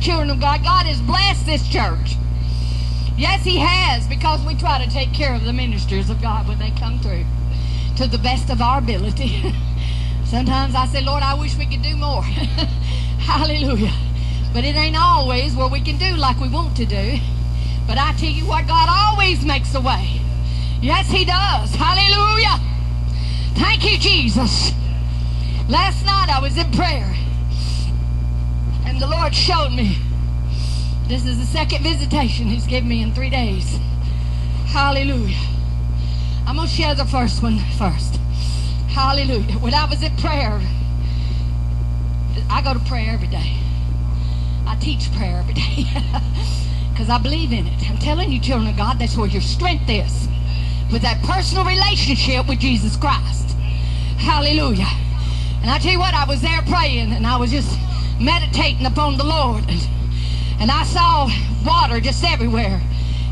children of God? God has blessed this church. Yes, He has, because we try to take care of the ministers of God when they come through to the best of our ability. Sometimes I say, Lord, I wish we could do more. Hallelujah. But it ain't always where we can do like we want to do. But I tell you what, God always makes a way. Yes, He does. Hallelujah. Thank you, Jesus. Last night I was in prayer, and the Lord showed me this is the second visitation He's given me in three days. Hallelujah. I'm going to share the first one first. Hallelujah. When I was at prayer, I go to prayer every day. I teach prayer every day because I believe in it. I'm telling you, children of God, that's where your strength is with that personal relationship with Jesus Christ. Hallelujah. And I tell you what, I was there praying and I was just meditating upon the Lord. And, and I saw water just everywhere,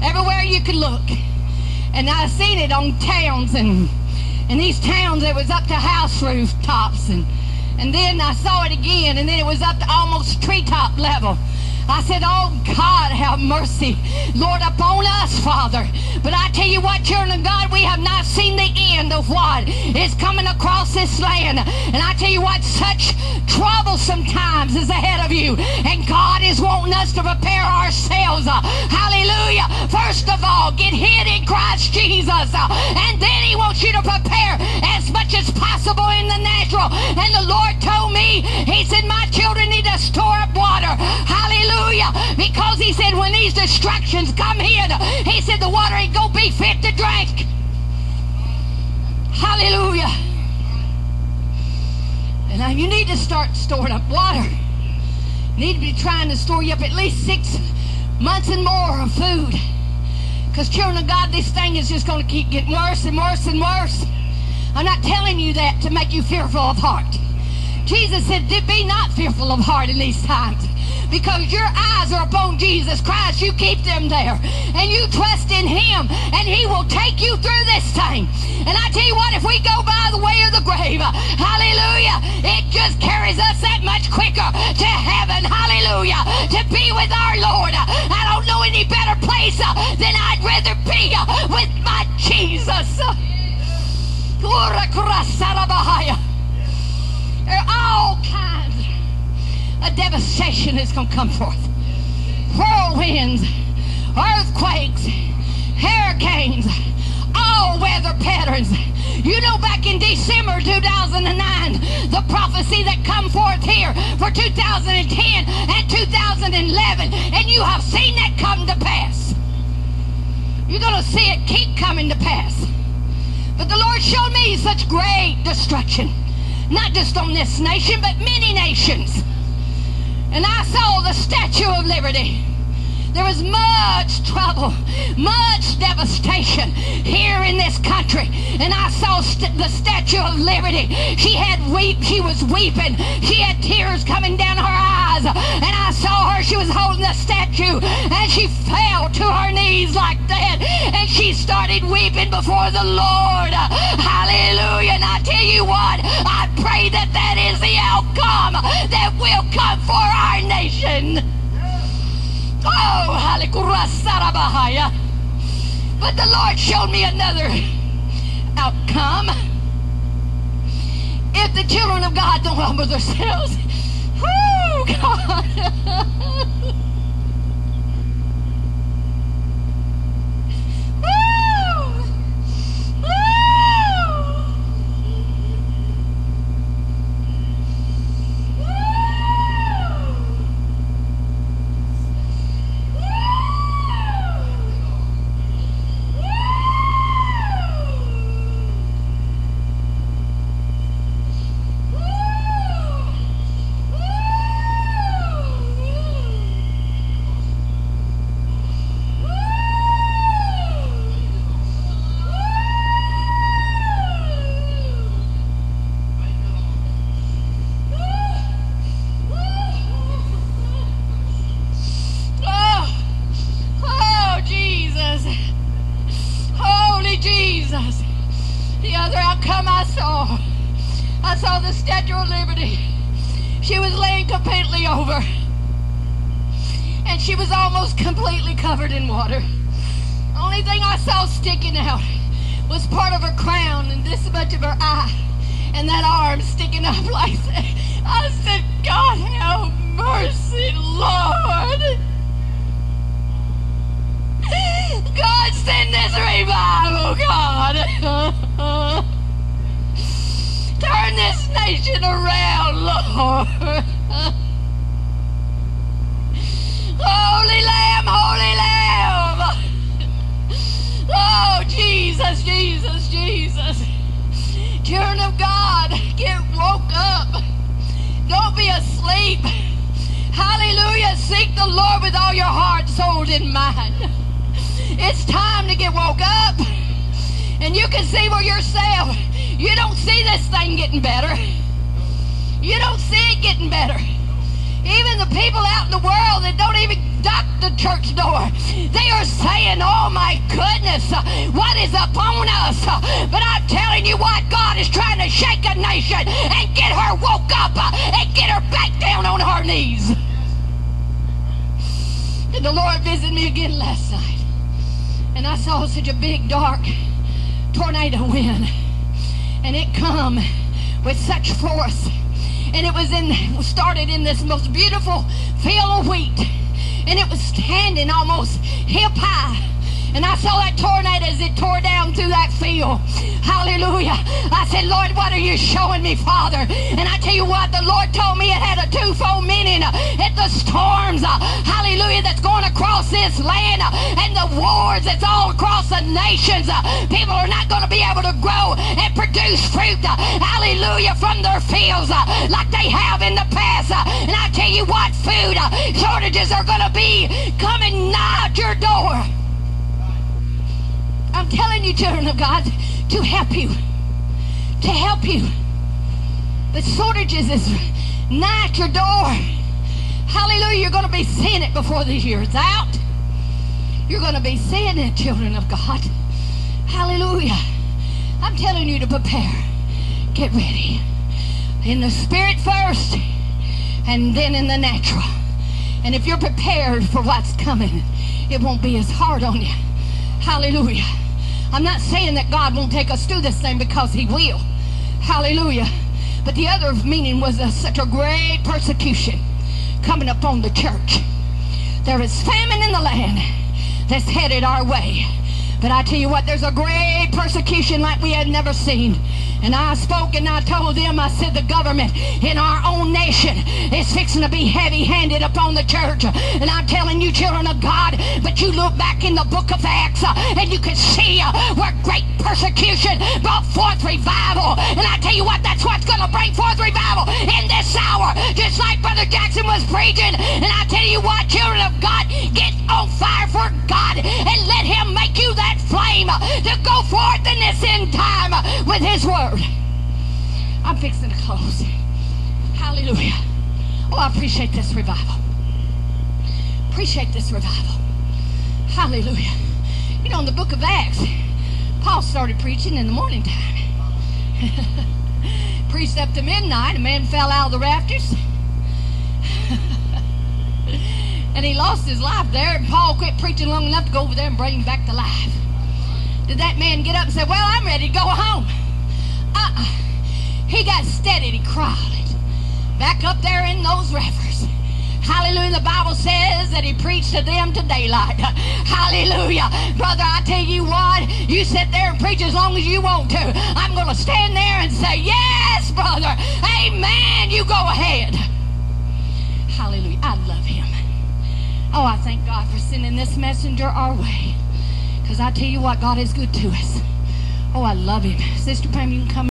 everywhere you could look. And I seen it on towns and in these towns it was up to house rooftops and and then I saw it again and then it was up to almost treetop level. I said, Oh God, have mercy, Lord, upon us, Father. But I tell you what, children of God, we have not seen the end of what is coming across this land. And I tell you what, such troublesome times is ahead of you. And God is wanting us to prepare ourselves. Uh, hallelujah. First of all, get hid in Christ Jesus. Uh, and then He wants you to prepare as much as possible in the natural. And the Lord told me, He said, My children need to store up water. Hallelujah. Because he said when these distractions come in, he said the water ain't gonna be fit to drink. Hallelujah. And now you need to start storing up water. Need to be trying to store you up at least six months and more of food. Because children of God, this thing is just going to keep getting worse and worse and worse. I'm not telling you that to make you fearful of heart. Jesus said, be not fearful of heart in these times because your eyes are upon Jesus Christ. You keep them there and you trust in Him and He will take you through this thing. And I tell you what, if we go by the way of the grave, hallelujah, it just carries us that much quicker to heaven, hallelujah, to be with our Lord. I don't know any better place than I'd rather be with my Jesus. There are all kinds a devastation is going to come forth. Whirlwinds, earthquakes, hurricanes, all weather patterns. You know, back in December 2009, the prophecy that come forth here for 2010 and 2011, and you have seen that come to pass. You're going to see it keep coming to pass. But the Lord showed me such great destruction, not just on this nation, but many nations. And I saw the Statue of Liberty. There was much trouble, much devastation here in this country. And I saw st- the Statue of Liberty. She had weep. She was weeping. She had tears coming down her eyes. And I saw her. She was holding the statue, and she fell to her knees like that. And she started weeping before the Lord. Hallelujah! And I tell you what, I pray that that is the outcome that will come for our nation. Oh, hallelujah. But the Lord showed me another outcome. If the children of God don't humble themselves, oh God. body. She was laying completely over. And she was almost completely covered in water. Only thing I saw sticking out was part of her crown and this much of her eye and that arm sticking up like that. I said, God have mercy, Lord. God, send this revival, God. Turn this nation around, Lord. Holy Lamb, Holy Lamb. Oh, Jesus, Jesus, Jesus. Children of God, get woke up. Don't be asleep. Hallelujah. Seek the Lord with all your heart, soul, and mind. It's time to get woke up. And you can see for yourself. You don't see this thing getting better. You don't see it getting better. Even the people out in the world that don't even knock the church door, they are saying, oh my goodness, what is upon us? But I'm telling you what, God is trying to shake a nation and get her woke up and get her back down on her knees. And the Lord visited me again last night. And I saw such a big, dark tornado wind. And it come with such force and it was in started in this most beautiful field of wheat and it was standing almost hip high and I saw that tornado as it tore down through that field. Hallelujah. I said, Lord, what are you showing me, Father? And I tell you what, the Lord told me it had a twofold meaning. At the storms, uh, hallelujah, that's going across this land and wars that's all across the nations. People are not going to be able to grow and produce fruit, hallelujah, from their fields like they have in the past. And I tell you what, food shortages are going to be coming nigh your door. I'm telling you, children of God, to help you. To help you. The shortages is nigh at your door. Hallelujah. You're going to be seeing it before the year is out. You're going to be seeing it, children of God. Hallelujah. I'm telling you to prepare. Get ready. In the spirit first, and then in the natural. And if you're prepared for what's coming, it won't be as hard on you. Hallelujah. I'm not saying that God won't take us through this thing because He will. Hallelujah. But the other meaning was a, such a great persecution coming upon the church. There is famine in the land that's headed our way. But I tell you what, there's a great persecution like we had never seen. And I spoke and I told them, I said, the government in our own nation is fixing to be heavy handed upon the church. And I'm telling you, children of God, but you look back in the book of Acts uh, and you can see uh, where great persecution brought forth revival. And I tell you what, that's what's going to bring forth revival in this hour. Just like Brother Jackson was preaching. And I tell you what, children of God, get on fire for God and let Him make you that flame to go forth in this end time with His word. I'm fixing to close. Hallelujah. Oh, I appreciate this revival. Appreciate this revival. Hallelujah. You know, in the book of Acts, Paul started preaching in the morning time. Preached up to midnight. A man fell out of the rafters. and he lost his life there. And Paul quit preaching long enough to go over there and bring him back to life. Did that man get up and say, Well, I'm ready to go home? Uh-uh. He got steady. He cried. Back up there in those rivers. Hallelujah. The Bible says that he preached to them to daylight. Hallelujah. Brother, I tell you what, you sit there and preach as long as you want to. I'm going to stand there and say, Yes, brother. Amen. You go ahead. Hallelujah. I love him. Oh, I thank God for sending this messenger our way. Because I tell you what, God is good to us. Oh, I love him. Sister Pam, you can come.